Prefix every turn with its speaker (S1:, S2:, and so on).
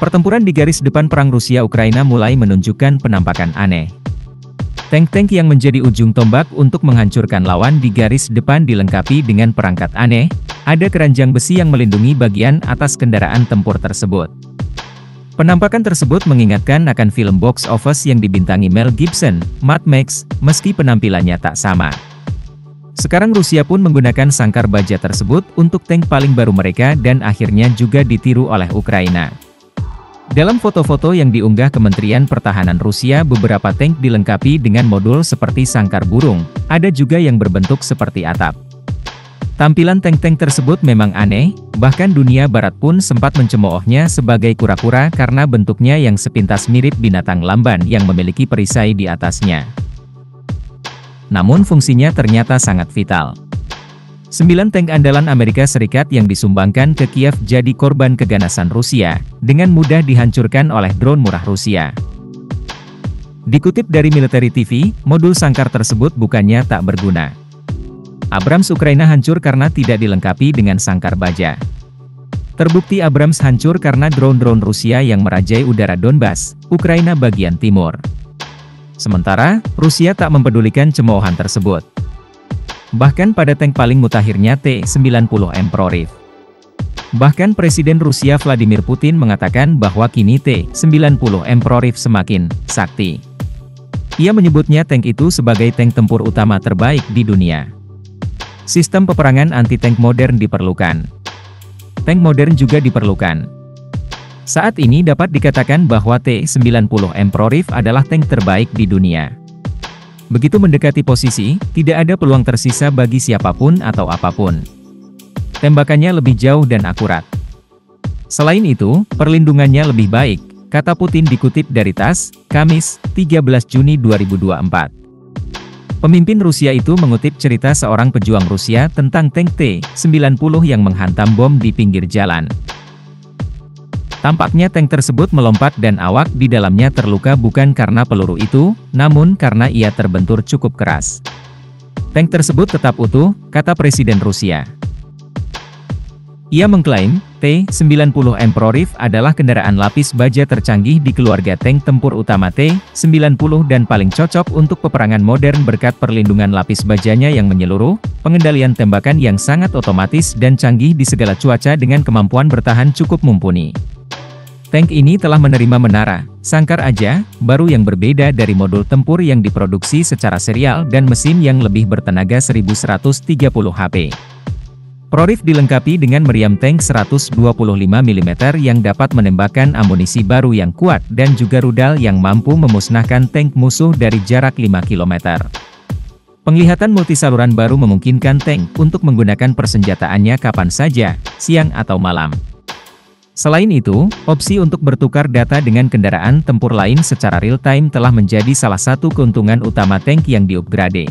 S1: Pertempuran di garis depan perang Rusia-Ukraina mulai menunjukkan penampakan aneh. Tank-tank yang menjadi ujung tombak untuk menghancurkan lawan di garis depan dilengkapi dengan perangkat aneh, ada keranjang besi yang melindungi bagian atas kendaraan tempur tersebut. Penampakan tersebut mengingatkan akan film box office yang dibintangi Mel Gibson, Mad Max, meski penampilannya tak sama. Sekarang Rusia pun menggunakan sangkar baja tersebut untuk tank paling baru mereka dan akhirnya juga ditiru oleh Ukraina. Dalam foto-foto yang diunggah Kementerian Pertahanan Rusia beberapa tank dilengkapi dengan modul seperti sangkar burung, ada juga yang berbentuk seperti atap. Tampilan tank-tank tersebut memang aneh, bahkan dunia barat pun sempat mencemoohnya sebagai kura-kura karena bentuknya yang sepintas mirip binatang lamban yang memiliki perisai di atasnya namun fungsinya ternyata sangat vital. Sembilan tank andalan Amerika Serikat yang disumbangkan ke Kiev jadi korban keganasan Rusia, dengan mudah dihancurkan oleh drone murah Rusia. Dikutip dari Military TV, modul sangkar tersebut bukannya tak berguna. Abrams Ukraina hancur karena tidak dilengkapi dengan sangkar baja. Terbukti Abrams hancur karena drone-drone Rusia yang merajai udara Donbas, Ukraina bagian timur. Sementara, Rusia tak mempedulikan cemoohan tersebut. Bahkan pada tank paling mutakhirnya T-90M Prorif. Bahkan Presiden Rusia Vladimir Putin mengatakan bahwa kini T-90M Prorif semakin sakti. Ia menyebutnya tank itu sebagai tank tempur utama terbaik di dunia. Sistem peperangan anti-tank modern diperlukan. Tank modern juga diperlukan. Saat ini dapat dikatakan bahwa T-90M Prorif adalah tank terbaik di dunia. Begitu mendekati posisi, tidak ada peluang tersisa bagi siapa pun atau apa pun. Tembakannya lebih jauh dan akurat. Selain itu, perlindungannya lebih baik, kata Putin dikutip dari TASS, Kamis, 13 Juni 2024. Pemimpin Rusia itu mengutip cerita seorang pejuang Rusia tentang tank T-90 yang menghantam bom di pinggir jalan. Tampaknya tank tersebut melompat dan awak di dalamnya terluka bukan karena peluru itu, namun karena ia terbentur cukup keras. Tank tersebut tetap utuh, kata Presiden Rusia. Ia mengklaim, T-90M Prorif adalah kendaraan lapis baja tercanggih di keluarga tank tempur utama T-90 dan paling cocok untuk peperangan modern berkat perlindungan lapis bajanya yang menyeluruh, pengendalian tembakan yang sangat otomatis dan canggih di segala cuaca dengan kemampuan bertahan cukup mumpuni. Tank ini telah menerima menara, sangkar aja, baru yang berbeda dari modul tempur yang diproduksi secara serial dan mesin yang lebih bertenaga 1130 HP. Prorif dilengkapi dengan meriam tank 125 mm yang dapat menembakkan amunisi baru yang kuat dan juga rudal yang mampu memusnahkan tank musuh dari jarak 5 km. Penglihatan multisaluran baru memungkinkan tank untuk menggunakan persenjataannya kapan saja, siang atau malam. Selain itu, opsi untuk bertukar data dengan kendaraan tempur lain secara real-time telah menjadi salah satu keuntungan utama tank yang diupgrade.